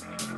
Bye.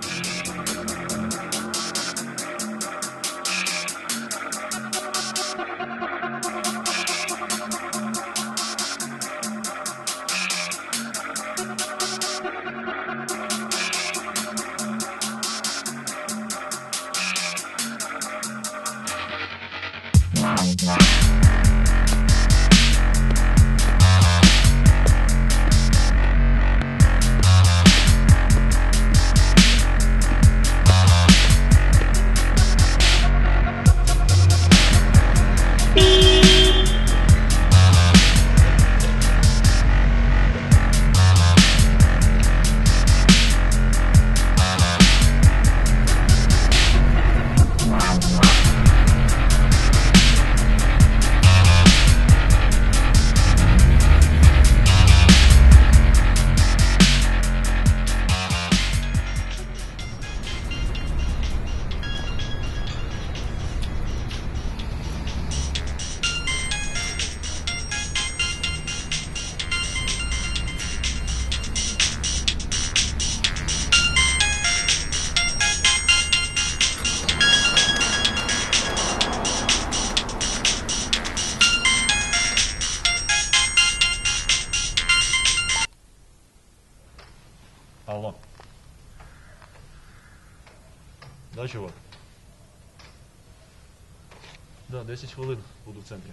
10 хвилин буду в центрі.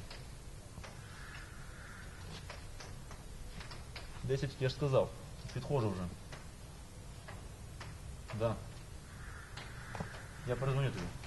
10, я ж сказав. Підходжу вже. Да. Я перезвоню тобі.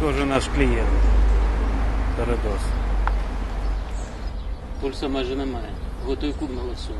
Схоже, наш клієнт. Передос. Пульса майже немає. Готуй куб на лосу.